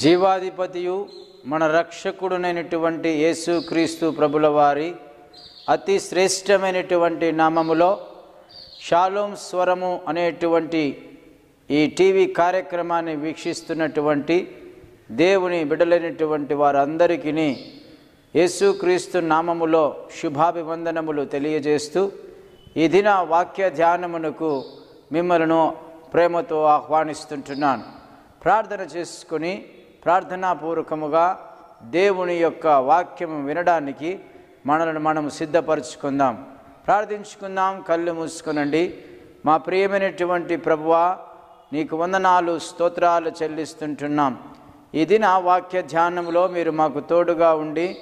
జీవాధిపతియు మన రక్షకుడునైనటువంటి యేసుక్రీస్తు ప్రభుల వారి అతి శ్రేష్టమైనటువంటి నామములో షాలోం స్వరము అనేటువంటి ఈ టీవీ కార్యక్రమాన్ని వీక్షిస్తున్నటువంటి దేవుని బిడలైనటువంటి వారందరికీ యేసుక్రీస్తు నామములో శుభాభివందనములు తెలియజేస్తూ ఈ దిన వాక్య ధ్యానమునకు మిమ్మలను ప్రేమతో ఆహ్వానిస్తుంటున్నాను. ప్రార్థన చేసుకుని ప్రార్థనాపూర్వకముగా దేవుని యొక్క వాక్యం వినడానికి మనల్ని మనం సిద్ధపరచుకుందాం. ప్రార్థించుకుందాం కళ్ళు మూసుకునండి. మా ప్రియమైనటువంటి ప్రభువా నీకు వందనాలు స్తోత్రాలు చెల్లిస్తుంటున్నాం. ఇది నా వాక్య ధ్యానంలో మీరు మాకు తోడుగా ఉండి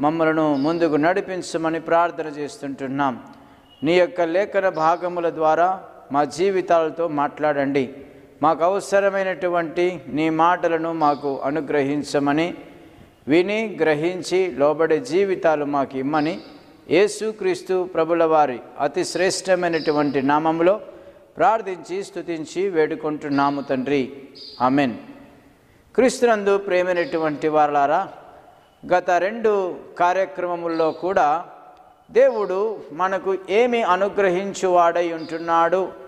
మమ్మలను ముందుకు నడిపించమని ప్రార్థన చేస్తుంటున్నాం. నీ యొక్క లేఖన భాగముల ద్వారా మా జీవితాలతో మాట్లాడండి. మాకు అవసరమైనటువంటి నీ మాటలను మాకు అనుగ్రహించమని విని గ్రహించి లోబడే జీవితాలు మాకు ఇమ్మని యేసుక్రీస్తు ప్రభుల వారి అతి శ్రేష్టమైనటువంటి నామంలో ప్రార్థించి స్తుతించి వేడుకుంటున్నాము తండ్రి. ఆమెన్. క్రీస్తునందు ప్రేమైనటువంటి వారలారా గత రెండు కార్యక్రమముల్లో కూడా దేవుడు మనకు ఏమి అనుగ్రహించువాడై ఉంటున్నాడు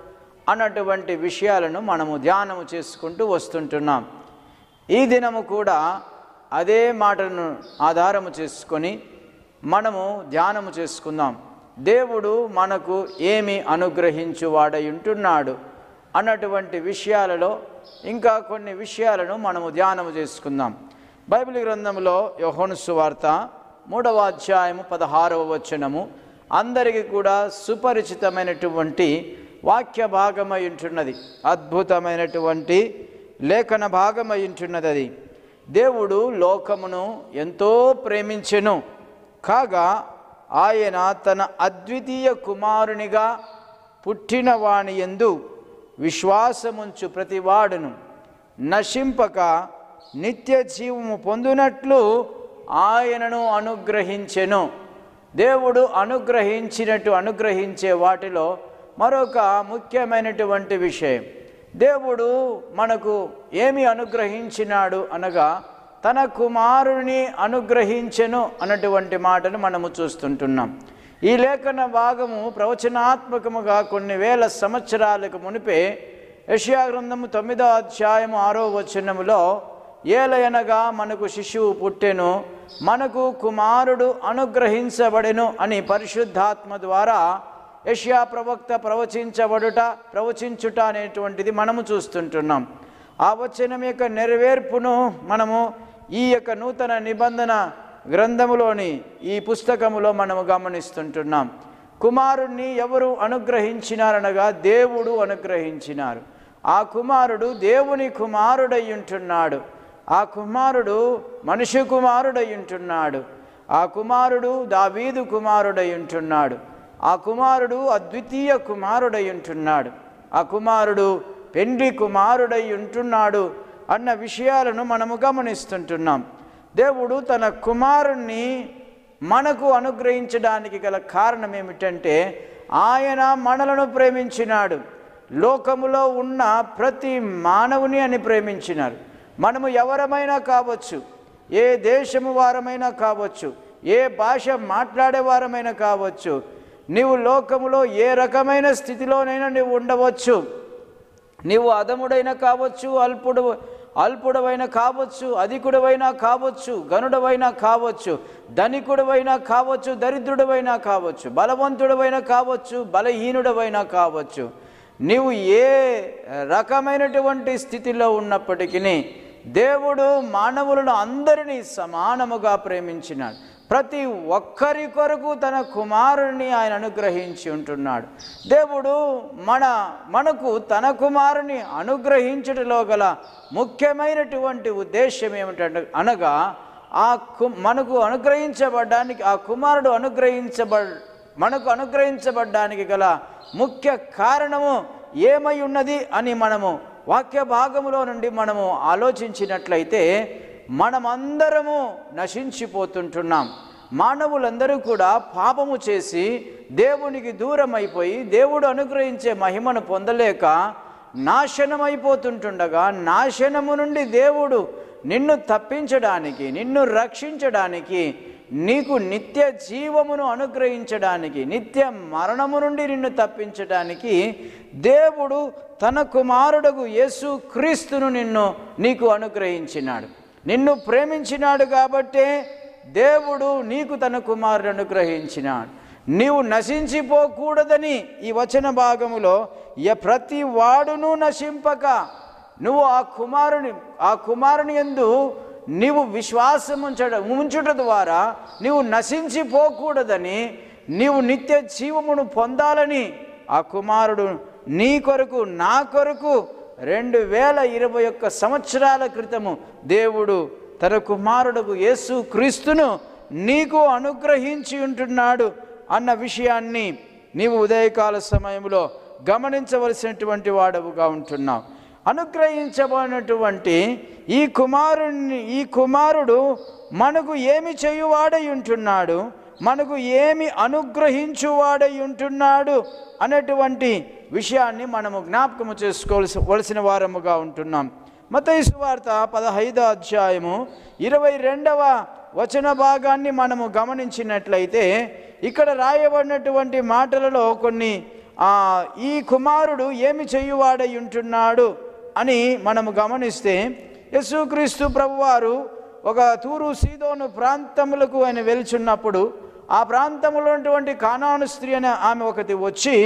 అన్నటువంటి విషయాలను మనము ధ్యానము చేసుకుంటూ వస్తుంటున్నాం. ఈ దినము కూడా అదే మాటను ఆధారము చేసుకొని మనము ధ్యానము చేసుకుందాం. దేవుడు మనకు ఏమి అనుగ్రహించువాడై ఉంటున్నాడు అన్నటువంటి విషయాలలో ఇంకా కొన్ని విషయాలను మనము ధ్యానము చేసుకుందాం. బైబిల్ గ్రంథంలో యోహోను సువార్త మూడవ అధ్యాయము పదహారవ వచనము అందరికీ కూడా సుపరిచితమైనటువంటి వాక్య భాగమై అద్భుతమైనటువంటి లేఖన భాగమై అది. దేవుడు లోకమును ఎంతో ప్రేమించెను. కాగా ఆయన తన అద్వితీయ కుమారునిగా పుట్టినవాణి ఎందు విశ్వాసముంచు ప్రతివాడును. నశింపక నిత్య జీవము పొందునట్లు ఆయనను అనుగ్రహించెను. దేవుడు అనుగ్రహించినట్టు అనుగ్రహించే వాటిలో మరొక ముఖ్యమైనటువంటి విషయం. దేవుడు మనకు ఏమి అనుగ్రహించినాడు అనగా తన కుమారుని అనుగ్రహించెను అన్నటువంటి మాటను మనము చూస్తుంటున్నాం. ఈ లేఖన భాగము ప్రవచనాత్మకముగా కొన్ని వేల సంవత్సరాలకు మునిపే యషియా గ్రంథము తొమ్మిదో అధ్యాయము ఆరో వచనములో ఏలయనగా మనకు శిశువు పుట్టెను మనకు కుమారుడు అనుగ్రహించబడెను అని పరిశుద్ధాత్మ ద్వారా యష్యా ప్రవక్త ప్రవచించబడుట ప్రవచించుట అనేటువంటిది మనము చూస్తుంటున్నాం. ఆ వచనం యొక్క నెరవేర్పును మనము ఈ యొక్క నూతన నిబంధన గ్రంథములోని ఈ పుస్తకములో మనము గమనిస్తుంటున్నాం. కుమారుణ్ణి ఎవరు అనుగ్రహించినారనగా దేవుడు అనుగ్రహించినారు. ఆ కుమారుడు దేవుని కుమారుడై ఉంటున్నాడు ఆ కుమారుడు మనిషి కుమారుడై ఉంటున్నాడు ఆ కుమారుడు దావీదు కుమారుడై ఉంటున్నాడు ఆ కుమారుడు అద్వితీయ కుమారుడై ఉంటున్నాడు. ఆ కుమారుడు పెండ్లి కుమారుడై ఉంటున్నాడు అన్న విషయాలను మనము గమనిస్తుంటున్నాం. దేవుడు తన కుమారుణ్ణి మనకు అనుగ్రహించడానికి గల కారణం ఏమిటంటే ఆయన మనలను ప్రేమించినాడు. లోకములో ఉన్న ప్రతి మానవుని అని ప్రేమించినారు. మనము ఎవరమైనా కావచ్చు ఏ దేశము వారమైనా కావచ్చు ఏ భాష మాట్లాడేవారమైనా కావచ్చు నీవు లోకములో ఏ రకమైన స్థితిలోనైనా నీవు ఉండవచ్చు. నీవు అధముడైనా కావచ్చు అల్పుడు అల్పుడవైనా కావచ్చు అధికుడవైనా కావచ్చు గనుడవైనా కావచ్చు ధనికుడవైనా కావచ్చు దరిద్రుడవైనా కావచ్చు బలవంతుడవైనా కావచ్చు బలహీనుడవైనా కావచ్చు. నీవు ఏ రకమైనటువంటి స్థితిలో ఉన్నప్పటికీ దేవుడు మానవులను అందరినీ సమానముగా ప్రేమించినాడు. ప్రతి ఒక్కరి కొరకు తన కుమారుణ్ణి ఆయన అనుగ్రహించి ఉంటున్నాడు. దేవుడు మన మనకు తన కుమారుని అనుగ్రహించటలో గల ముఖ్యమైనటువంటి ఉద్దేశం ఏమిటంటే అనగా ఆ కు మనకు అనుగ్రహించబడ్డానికి ఆ కుమారుడు అనుగ్రహించబ మనకు అనుగ్రహించబడ్డానికి గల ముఖ్య కారణము ఏమై ఉన్నది అని మనము వాక్య భాగములో నుండి మనము ఆలోచించినట్లయితే మనమందరము నశించిపోతుంటున్నాం. మానవులందరూ కూడా పాపము చేసి దేవునికి దూరం అయిపోయి దేవుడు అనుగ్రహించే మహిమను పొందలేక నాశనమైపోతుంటుండగా నాశనము నుండి దేవుడు నిన్ను తప్పించడానికి నిన్ను రక్షించడానికి నీకు నిత్య జీవమును అనుగ్రహించడానికి నిత్య మరణము నుండి నిన్ను తప్పించడానికి దేవుడు తన కుమారుడకు యేసు క్రీస్తును నిన్ను నీకు అనుగ్రహించినాడు. నిన్ను ప్రేమించినాడు కాబట్టే దేవుడు నీకు తన కుమారుడు అనుగ్రహించినాడు నీవు నశించిపోకూడదని ఈ వచన భాగములో ఎ ప్రతి వాడును నశింపక నువ్వు ఆ కుమారుని ఆ కుమారుని ఎందు నీవు విశ్వాసం ఉంచడం ఉంచుట ద్వారా నీవు నశించిపోకూడదని నీవు నిత్య జీవమును పొందాలని ఆ కుమారుడు నీ కొరకు నా కొరకు రెండు వేల ఇరవై ఒక్క సంవత్సరాల క్రితము దేవుడు తన కుమారుడుకు యేసు క్రీస్తును నీకు అనుగ్రహించి ఉంటున్నాడు అన్న విషయాన్ని నీవు ఉదయకాల సమయంలో గమనించవలసినటువంటి వాడవుగా ఉంటున్నావు. అనుగ్రహించబడినటువంటి ఈ కుమారుణ్ణి ఈ కుమారుడు మనకు ఏమి చేయువాడై ఉంటున్నాడు? మనకు ఏమి అనుగ్రహించువాడై ఉంటున్నాడు అనేటువంటి విషయాన్ని మనము జ్ఞాపకము చేసుకోవలసి వలసిన వారముగా ఉంటున్నాం. మతైసు వార్త పదహైదో అధ్యాయము ఇరవై రెండవ వచన భాగాన్ని మనము గమనించినట్లయితే ఇక్కడ రాయబడినటువంటి మాటలలో కొన్ని ఈ కుమారుడు ఏమి చేయువాడై ఉంటున్నాడు అని మనము గమనిస్తే యేసుక్రీస్తు ప్రభువారు ఒక తూరు సీదోను ప్రాంతములకు ఆయన వెలుచున్నప్పుడు ఆ ప్రాంతంలో ఉన్నటువంటి కానాను స్త్రీ అనే ఆమె ఒకటి వచ్చి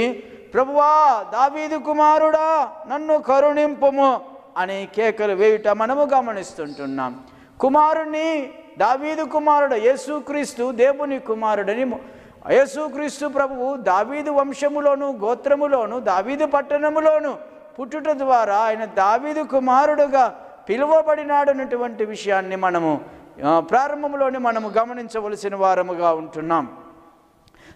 ప్రభువా దావీదు కుమారుడా నన్ను కరుణింపుము అని కేకలు వేయుట మనము గమనిస్తుంటున్నాం. కుమారుణ్ణి దావీదు కుమారుడు యేసుక్రీస్తు దేవుని కుమారుడని యేసుక్రీస్తు ప్రభువు దావీదు వంశములోను గోత్రములోను దావీదు పట్టణములోను పుట్టుట ద్వారా ఆయన దావీదు కుమారుడుగా పిలువబడినాడు అన్నటువంటి విషయాన్ని మనము ప్రారంభంలోనే మనము గమనించవలసిన వారముగా ఉంటున్నాం.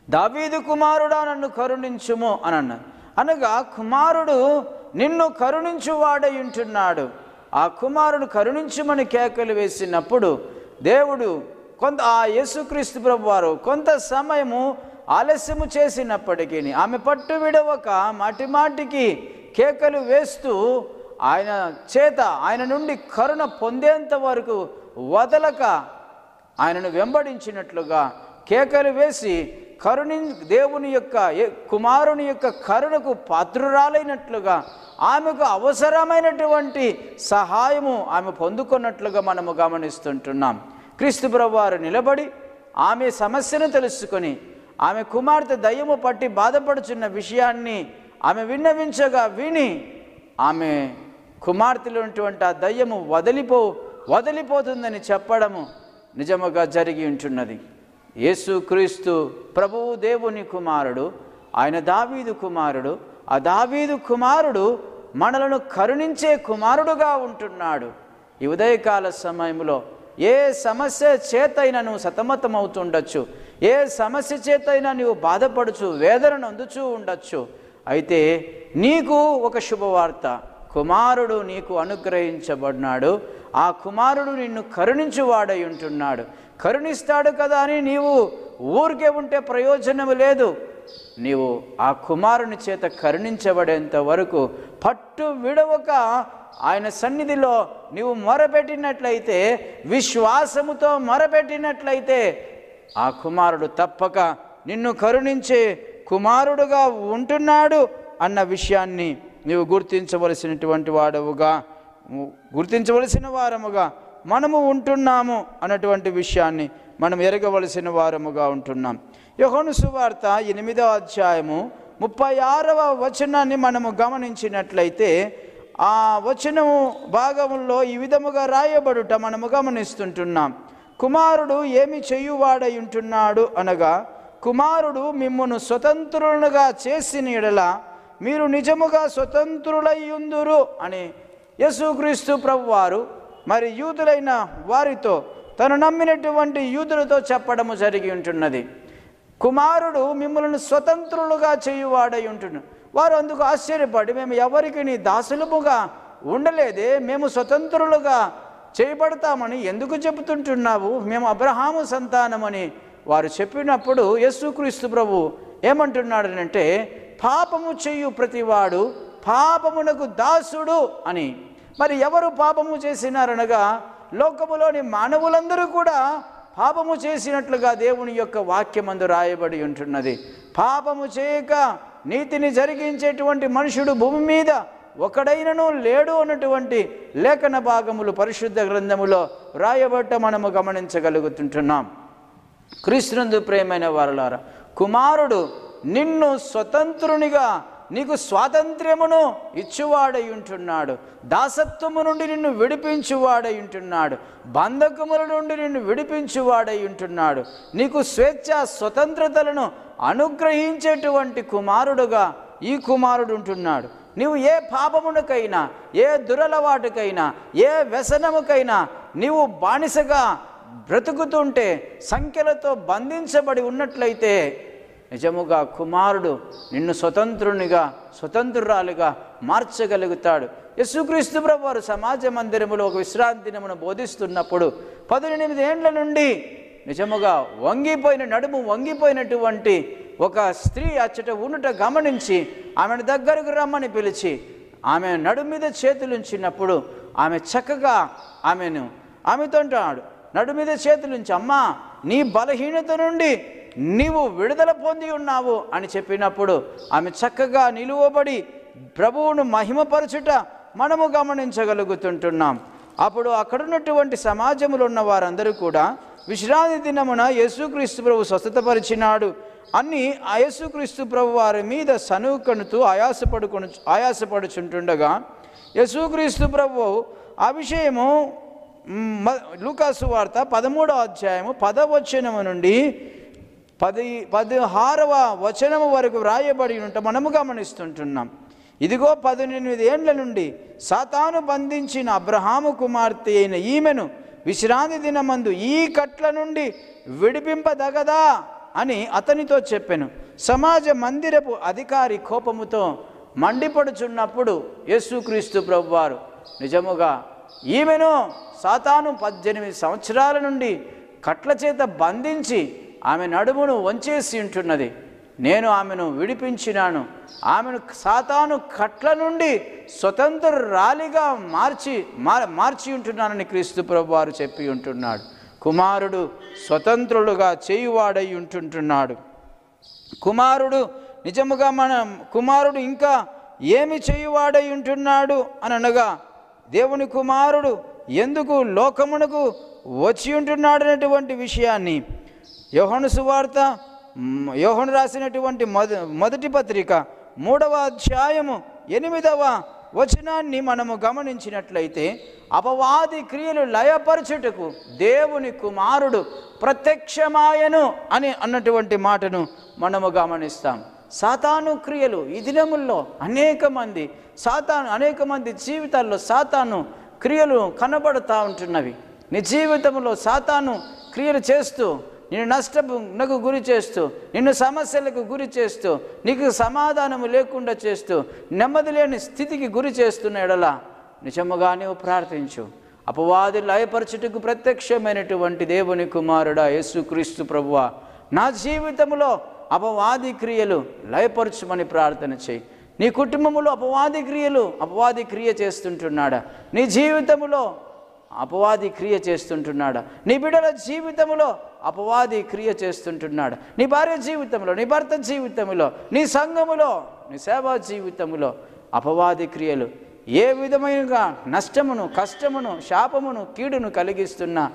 దావీదు కుమారుడా నన్ను కరుణించుము అని అన్నారు. అనగా కుమారుడు నిన్ను కరుణించువాడై ఉంటున్నాడు. ఆ కుమారుడు కరుణించుమని కేకలు వేసినప్పుడు దేవుడు కొంత ఆ యేసుక్రీస్తు ప్రభు వారు కొంత సమయము ఆలస్యము చేసినప్పటికీ ఆమె పట్టు విడవక మాటి మాటికి కేకలు వేస్తూ ఆయన చేత ఆయన నుండి కరుణ పొందేంత వరకు వదలక ఆయనను వెంబడించినట్లుగా కేకలు వేసి కరుణి దేవుని యొక్క ఏ- కుమారుని యొక్క కరుణకు పాత్రురాలైనట్లుగా ఆమెకు అవసరమైనటువంటి సహాయము ఆమె పొందుకున్నట్లుగా మనము గమనిస్తుంటున్నాం. క్రీస్తు ప్రభు వారు నిలబడి ఆమె సమస్యను తెలుసుకొని ఆమె కుమార్తె దయ్యము పట్టి బాధపడుచున్న విషయాన్ని ఆమె విన్నవించగా విని ఆమె కుమార్తెలు ఉన్నటువంటి ఆ దయ్యము వదిలిపో వదిలిపోతుందని చెప్పడము నిజముగా జరిగి ఉంటున్నది. యేసుక్రీస్తు ప్రభువు దేవుని కుమారుడు ఆయన దావీదు కుమారుడు ఆ దావీదు కుమారుడు మనలను కరుణించే కుమారుడుగా ఉంటున్నాడు. ఈ ఉదయకాల సమయంలో ఏ సమస్య చేతైనా నువ్వు సతమతమవుతుండొచ్చు. ఏ సమస్య చేతైనా నువ్వు బాధపడుచు వేదన అందుచూ ఉండొచ్చు. అయితే నీకు ఒక శుభవార్త. కుమారుడు నీకు అనుగ్రహించబడినాడు. ఆ కుమారుడు నిన్ను కరుణించువాడై ఉంటున్నాడు. కరుణిస్తాడు కదా అని నీవు ఊరికే ఉంటే ప్రయోజనం లేదు. నీవు ఆ కుమారుని చేత కరుణించబడేంత వరకు పట్టు విడవక ఆయన సన్నిధిలో నీవు మొరపెట్టినట్లయితే విశ్వాసముతో మొరపెట్టినట్లయితే ఆ కుమారుడు తప్పక నిన్ను కరుణించే కుమారుడుగా ఉంటున్నాడు అన్న విషయాన్ని నీవు గుర్తించవలసినటువంటి వాడవుగా గుర్తించవలసిన వారముగా మనము ఉంటున్నాము అన్నటువంటి విషయాన్ని మనం ఎరగవలసిన వారముగా ఉంటున్నాం. యహోను సువార్త ఎనిమిదవ అధ్యాయము ముప్పై ఆరవ వచనాన్ని మనము గమనించినట్లయితే ఆ వచనము భాగంలో ఈ విధముగా రాయబడుట మనము గమనిస్తుంటున్నాం. కుమారుడు ఏమి చేయువాడై ఉంటున్నాడు అనగా కుమారుడు మిమ్మను స్వతంత్రులుగా చేసిన ఎడలా మీరు నిజముగా స్వతంత్రులయ్యుందురు అని యేసుక్రీస్తు ప్రభువారు మరి యూదులైన వారితో తను నమ్మినటువంటి యూదులతో చెప్పడము జరిగి ఉంటున్నది. కుమారుడు మిమ్మల్ని స్వతంత్రులుగా చేయువాడై ఉంటున్నాడు వారు అందుకు ఆశ్చర్యపడి మేము ఎవరికి నీ దాసులముగా ఉండలేదే మేము స్వతంత్రులుగా చేయబడతామని ఎందుకు చెబుతుంటున్నావు? మేము అబ్రహాము సంతానమని వారు చెప్పినప్పుడు యేసుక్రీస్తు ప్రభు ఏమంటున్నాడనంటే పాపము చేయు ప్రతివాడు పాపమునకు దాసుడు అని. మరి ఎవరు పాపము చేసినారనగా లోకములోని మానవులందరూ కూడా పాపము చేసినట్లుగా దేవుని యొక్క వాక్యమందు రాయబడి ఉంటున్నది. పాపము చేయక నీతిని జరిగించేటువంటి మనుషుడు భూమి మీద ఒకడైనను లేడు అన్నటువంటి లేఖన భాగములు పరిశుద్ధ గ్రంథములో రాయబట్ట మనము గమనించగలుగుతుంటున్నాం. క్రీస్తునందు ప్రేమైన వారలారా కుమారుడు నిన్ను స్వతంత్రునిగా నీకు స్వాతంత్ర్యమును ఇచ్చువాడై ఉంటున్నాడు దాసత్వము నుండి నిన్ను విడిపించువాడై ఉంటున్నాడు బంధకముల నుండి నిన్ను విడిపించువాడై ఉంటున్నాడు నీకు స్వేచ్ఛ స్వతంత్రతలను అనుగ్రహించేటువంటి కుమారుడుగా ఈ కుమారుడు ఉంటున్నాడు నీవు ఏ పాపమునకైనా ఏ దురలవాటుకైనా ఏ వ్యసనముకైనా నీవు బానిసగా బ్రతుకుతుంటే సంఖ్యలతో బంధించబడి ఉన్నట్లయితే నిజముగా కుమారుడు నిన్ను స్వతంత్రునిగా స్వతంత్రురాలుగా మార్చగలుగుతాడు. యశుక్రీస్తు ప్రభు వారు సమాజ మందిరములో ఒక విశ్రాంతి దినమును బోధిస్తున్నప్పుడు పదిహేనిమిది ఏండ్ల నుండి నిజముగా వంగిపోయిన నడుము వంగిపోయినటువంటి ఒక స్త్రీ అచ్చట ఉండుట గమనించి ఆమెను దగ్గరకు రమ్మని పిలిచి ఆమె నడుము మీద చేతులుంచినప్పుడు ఆమె చక్కగా ఆమెను ఆమెతో అంటున్నాడు నడు మీద చేతులుంచి. అమ్మా నీ బలహీనత నుండి నీవు విడుదల పొంది ఉన్నావు అని చెప్పినప్పుడు ఆమె చక్కగా నిలువబడి ప్రభువును మహిమపరచుట మనము గమనించగలుగుతుంటున్నాం. అప్పుడు అక్కడున్నటువంటి సమాజంలో ఉన్న వారందరూ కూడా విశ్రాంతి దినమున యేసుక్రీస్తు ప్రభు స్వస్థతపరిచినాడు. అన్ని యేసుక్రీస్తు ప్రభు వారి మీద సనుకనుతూ ఆయాసపడుకొని ఆయాసపడుచుంటుండగా యేసుక్రీస్తు ప్రభు ఆ లూకాసు వార్త పదమూడవ అధ్యాయము పదవచనము నుండి పది పదహారవ వచనము వరకు వ్రాయబడి ఉంట మనము గమనిస్తుంటున్నాం. ఇదిగో పద్దెనిమిది ఏండ్ల నుండి సాతాను బంధించిన అబ్రహాము కుమార్తె అయిన ఈమెను విశ్రాంతి దినమందు ఈ కట్ల నుండి విడిపింపదగదా అని అతనితో చెప్పాను. సమాజ మందిరపు అధికారి కోపముతో మండిపడుచున్నప్పుడు యేసుక్రీస్తు ప్రభువారు నిజముగా ఈమెను సాతాను పద్దెనిమిది సంవత్సరాల నుండి కట్ల చేత బంధించి ఆమె నడుమును వంచేసి ఉంటున్నది. నేను ఆమెను విడిపించినాను. ఆమెను సాతాను కట్ల నుండి స్వతంత్ర రాలిగా మార్చి మార్చి ఉంటున్నానని క్రీస్తు ప్రభు వారు చెప్పి ఉంటున్నాడు. కుమారుడు స్వతంత్రుడుగా చేయువాడై ఉంటుంటున్నాడు. కుమారుడు నిజముగా మన కుమారుడు ఇంకా ఏమి చేయువాడై ఉంటున్నాడు అని అనగా దేవుని కుమారుడు ఎందుకు లోకమునకు వచ్చి ఉంటున్నాడు అనేటువంటి విషయాన్ని యోహను సువార్త యోహను రాసినటువంటి మొద మొదటి పత్రిక మూడవ అధ్యాయము ఎనిమిదవ వచనాన్ని మనము గమనించినట్లయితే అపవాది క్రియలు లయపరచుటకు దేవుని కుమారుడు ప్రత్యక్షమాయను అని అన్నటువంటి మాటను మనము గమనిస్తాం. సాతాను క్రియలు ఈ దినముల్లో అనేక మంది సాతాను అనేక మంది జీవితాల్లో సాతాను క్రియలు కనబడుతూ ఉంటున్నవి. నీ జీవితంలో సాతాను క్రియలు చేస్తూ నిన్ను నష్టమునకు గురి చేస్తూ నిన్ను సమస్యలకు గురి చేస్తూ నీకు సమాధానము లేకుండా చేస్తూ నెమ్మది లేని స్థితికి గురి చేస్తున్న ఎడల నిజముగా నీవు ప్రార్థించు. అపవాది లయపరచుటకు ప్రత్యక్షమైనటువంటి దేవుని కుమారుడా యేసుక్రీస్తు ప్రభువ నా జీవితంలో అపవాది క్రియలు లయపరచుమని ప్రార్థన చేయి. నీ కుటుంబంలో అపవాది క్రియలు అపవాది క్రియ చేస్తుంటున్నాడా? నీ జీవితంలో అపవాది క్రియ చేస్తుంటున్నాడా? నీ బిడ్డల జీవితంలో అపవాది క్రియ చేస్తుంటున్నాడు. నీ భార్య జీవితంలో నీ భర్త జీవితంలో నీ సంఘములో నీ సేవా జీవితంలో అపవాది క్రియలు ఏ విధమైనగా నష్టమును కష్టమును శాపమును కీడును కలిగిస్తున్న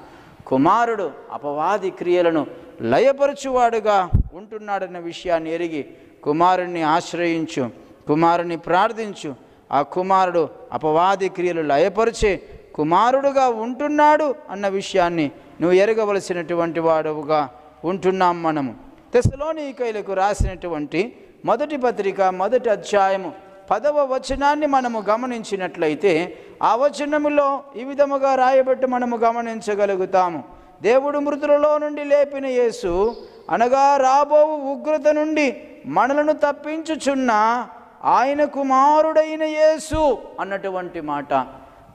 కుమారుడు అపవాది క్రియలను లయపరచువాడుగా ఉంటున్నాడన్న విషయాన్ని ఎరిగి కుమారుణ్ణి ఆశ్రయించు కుమారుని ప్రార్థించు. ఆ కుమారుడు అపవాది క్రియలు లయపరిచే కుమారుడుగా ఉంటున్నాడు అన్న విషయాన్ని నువ్వు ఎరగవలసినటువంటి వాడుగా ఉంటున్నాం మనము. తెసలోనికైలకు రాసినటువంటి మొదటి పత్రిక మొదటి అధ్యాయము పదవ వచనాన్ని మనము గమనించినట్లయితే ఆ వచనములో ఈ విధముగా రాయబట్టి మనము గమనించగలుగుతాము. దేవుడు మృతులలో నుండి లేపిన యేసు అనగా రాబోవు ఉగ్రత నుండి మనలను తప్పించుచున్న ఆయన కుమారుడైన యేసు అన్నటువంటి మాట.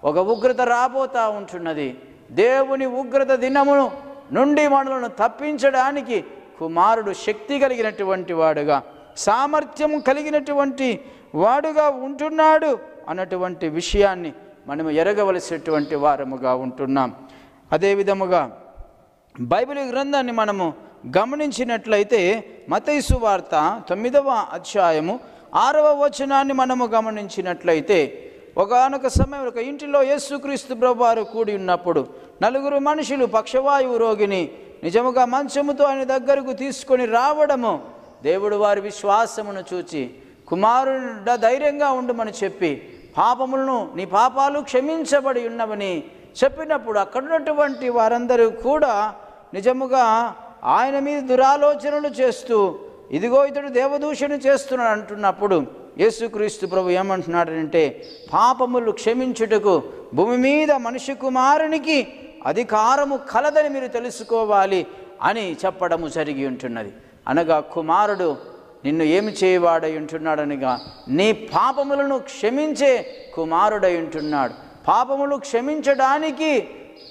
ఒక ఉగ్రత రాబోతా ఉంటున్నది. దేవుని ఉగ్రత దినమును నుండి మనలను తప్పించడానికి కుమారుడు శక్తి కలిగినటువంటి వాడుగా సామర్థ్యం కలిగినటువంటి వాడుగా ఉంటున్నాడు అన్నటువంటి విషయాన్ని మనము ఎరగవలసినటువంటి వారముగా ఉంటున్నాం. అదేవిధముగా బైబిల్ గ్రంథాన్ని మనము గమనించినట్లయితే మతైసు వార్త తొమ్మిదవ అధ్యాయము ఆరవ వచనాన్ని మనము గమనించినట్లయితే ఒకనొక సమయం ఒక ఇంటిలో యేసుక్రీస్తు ప్రభువారు కూడి ఉన్నప్పుడు నలుగురు మనుషులు పక్షవాయువు రోగిని నిజముగా మంచముతో ఆయన దగ్గరకు తీసుకొని రావడము దేవుడు వారి విశ్వాసమును చూచి కుమారుడ ధైర్యంగా ఉండమని చెప్పి పాపములను నీ పాపాలు క్షమించబడి ఉన్నవని చెప్పినప్పుడు అక్కడున్నటువంటి వారందరూ కూడా నిజముగా ఆయన మీద దురాలోచనలు చేస్తూ ఇదిగో ఇతడు దేవదూషణ చేస్తున్నాడు అంటున్నప్పుడు యేసుక్రీస్తు ప్రభు ఏమంటున్నాడంటే పాపములు క్షమించుటకు భూమి మీద మనిషి కుమారునికి అధికారము కలదని మీరు తెలుసుకోవాలి అని చెప్పడము జరిగి ఉంటున్నది. అనగా కుమారుడు నిన్ను ఏమి చేయవాడై ఉంటున్నాడనగా నీ పాపములను క్షమించే కుమారుడై ఉంటున్నాడు. పాపములు క్షమించడానికి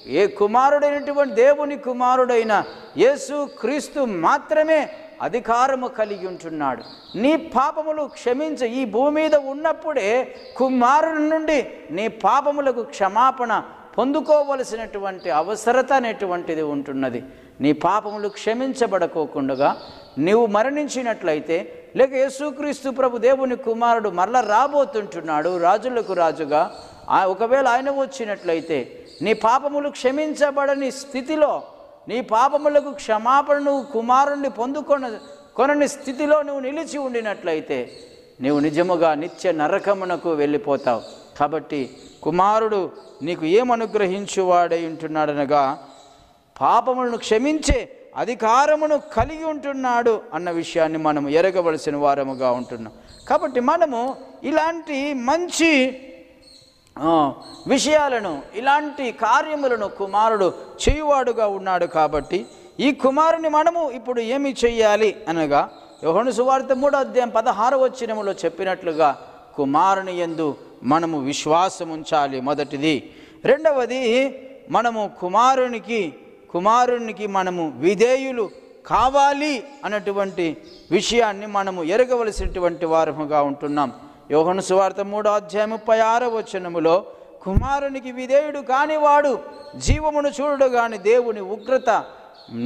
ఏ కుమారుడైనటువంటి దేవుని కుమారుడైన యేసు క్రీస్తు మాత్రమే అధికారము కలిగి ఉంటున్నాడు నీ పాపములు క్షమించ. ఈ భూమి మీద ఉన్నప్పుడే కుమారుని నుండి నీ పాపములకు క్షమాపణ పొందుకోవలసినటువంటి అవసరత అనేటువంటిది ఉంటున్నది. నీ పాపములు క్షమించబడకోకుండా నీవు మరణించినట్లయితే లేక యేసుక్రీస్తు ప్రభు దేవుని కుమారుడు మరల రాబోతుంటున్నాడు రాజులకు రాజుగా. ఒకవేళ ఆయన వచ్చినట్లయితే నీ పాపములు క్షమించబడని స్థితిలో నీ పాపములకు క్షమాపణ నువ్వు కుమారుణ్ణి పొందుకొన కొనని స్థితిలో నువ్వు నిలిచి ఉండినట్లయితే నీవు నిజముగా నిత్య నరకమునకు వెళ్ళిపోతావు. కాబట్టి కుమారుడు నీకు ఏమనుగ్రహించువాడై ఉంటున్నాడనగా పాపములను క్షమించే అధికారమును కలిగి ఉంటున్నాడు అన్న విషయాన్ని మనం ఎరగవలసిన వారముగా ఉంటున్నాం. కాబట్టి మనము ఇలాంటి మంచి విషయాలను ఇలాంటి కార్యములను కుమారుడు చేయువాడుగా ఉన్నాడు కాబట్టి ఈ కుమారుని మనము ఇప్పుడు ఏమి చెయ్యాలి అనగా యోహను సువార్త మూడో అధ్యాయం పదహారు వచ్చినములో చెప్పినట్లుగా కుమారుని యందు మనము విశ్వాసం ఉంచాలి మొదటిది. రెండవది మనము కుమారునికి కుమారునికి మనము విధేయులు కావాలి అన్నటువంటి విషయాన్ని మనము ఎరగవలసినటువంటి వారముగా ఉంటున్నాం. యోహను సువార్త మూడో అధ్యాయం ముప్పై ఆరో వచనములో కుమారునికి విధేయుడు కానివాడు జీవమును చూడడు కాని దేవుని ఉగ్రత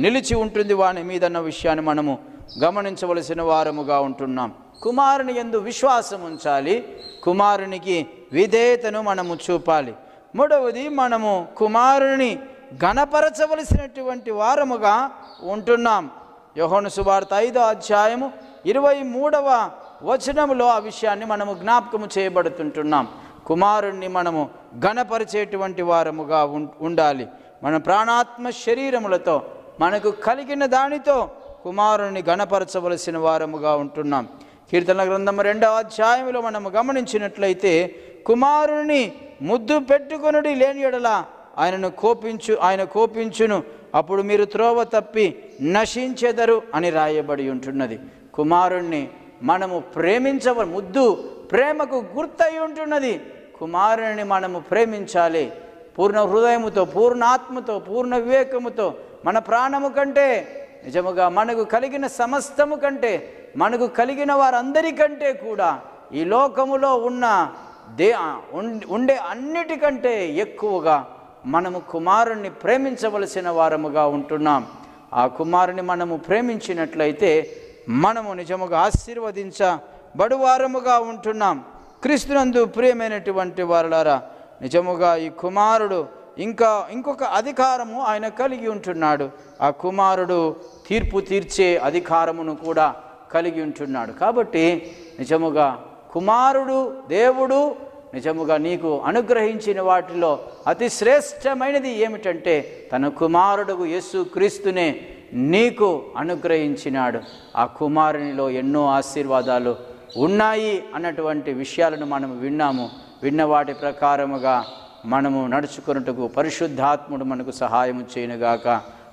నిలిచి ఉంటుంది వాని మీదన్న విషయాన్ని మనము గమనించవలసిన వారముగా ఉంటున్నాం. కుమారుని ఎందు విశ్వాసం ఉంచాలి కుమారునికి విధేయతను మనము చూపాలి. మూడవది మనము కుమారుని గణపరచవలసినటువంటి వారముగా ఉంటున్నాం. యోహోను సువార్త ఐదో అధ్యాయము ఇరవై మూడవ వచనములో ఆ విషయాన్ని మనము జ్ఞాపకము చేయబడుతుంటున్నాం. కుమారుణ్ణి మనము గణపరిచేటువంటి వారముగా ఉం- ఉండాలి. మన ప్రాణాత్మ శరీరములతో మనకు కలిగిన దానితో కుమారుని గణపరచవలసిన వారముగా ఉంటున్నాం. కీర్తన గ్రంథం రెండవ అధ్యాయంలో మనము గమనించినట్లయితే కుమారుని ముద్దు పెట్టుకొనుడి లేని ఎడలా ఆయనను కోపించు ఆయన కోపించును. అప్పుడు మీరు త్రోవ తప్పి నశించెదరు అని రాయబడి ఉంటున్నది. కుమారుణ్ణి మనము ప్రేమించవ ముద్దు ప్రేమకు గుర్తయి ఉంటున్నది. కుమారుని మనము ప్రేమించాలి. పూర్ణ హృదయముతో పూర్ణ ఆత్మతో పూర్ణ వివేకముతో మన ప్రాణము కంటే నిజముగా మనకు కలిగిన సమస్తము కంటే మనకు కలిగిన వారందరికంటే కూడా ఈ లోకములో ఉన్న దే ఉం- ఉండే అన్నిటికంటే ఎక్కువగా మనము కుమారుణ్ణి ప్రేమించవలసిన వారముగా ఉంటున్నాం. ఆ కుమారుని మనము ప్రేమించినట్లయితే మనము నిజముగా ఆశీర్వదించబడువారముగా ఉంటున్నాం. క్రీస్తునందు ప్రియమైనటువంటి వారులారా నిజముగా ఈ కుమారుడు ఇంకా ఇంకొక అధికారము ఆయన కలిగి ఉంటున్నాడు. ఆ కుమారుడు తీర్పు తీర్చే అధికారమును కూడా కలిగి ఉంటున్నాడు. కాబట్టి నిజముగా కుమారుడు దేవుడు నిజముగా నీకు అనుగ్రహించిన వాటిలో అతి శ్రేష్టమైనది ఏమిటంటే తన కుమారుడు యేసు క్రీస్తునే నీకు అనుగ్రహించినాడు. ఆ కుమారునిలో ఎన్నో ఆశీర్వాదాలు ఉన్నాయి అన్నటువంటి విషయాలను మనం విన్నాము. విన్న వాటి ప్రకారముగా మనము నడుచుకున్నట్టుకు పరిశుద్ధాత్ముడు మనకు సహాయము చేయనుగాక.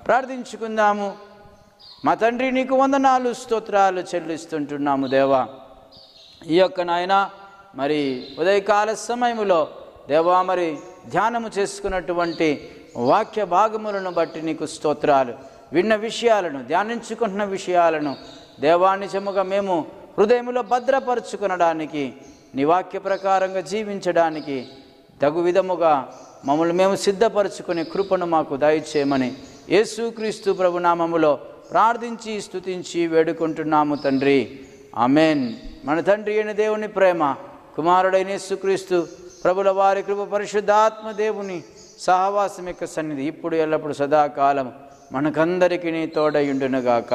ప్రార్థించుకుందాము. మా తండ్రి నీకు వందనాలు స్తోత్రాలు చెల్లిస్తుంటున్నాము దేవా. ఈ యొక్క నాయన మరి ఉదయకాల సమయములో దేవా మరి ధ్యానము చేసుకున్నటువంటి వాక్య భాగములను బట్టి నీకు స్తోత్రాలు. విన్న విషయాలను ధ్యానించుకుంటున్న విషయాలను దేవానిజముగా మేము హృదయములో భద్రపరుచుకునడానికి నీ వాక్య ప్రకారంగా జీవించడానికి తగు విధముగా మమ్మల్ని మేము సిద్ధపరచుకునే కృపను మాకు దయచేయమని యేసుక్రీస్తు ప్రభునామములో ప్రార్థించి స్తుతించి వేడుకుంటున్నాము తండ్రి. అమెన్ మన తండ్రి అయిన దేవుని ప్రేమ కుమారుడైన యేసుక్రీస్తు ప్రభుల వారి కృప పరిశుద్ధాత్మ దేవుని సహవాసం యొక్క సన్నిధి ఇప్పుడు ఎల్లప్పుడు సదాకాలం మనకందరికీ తోడయుండునుగాక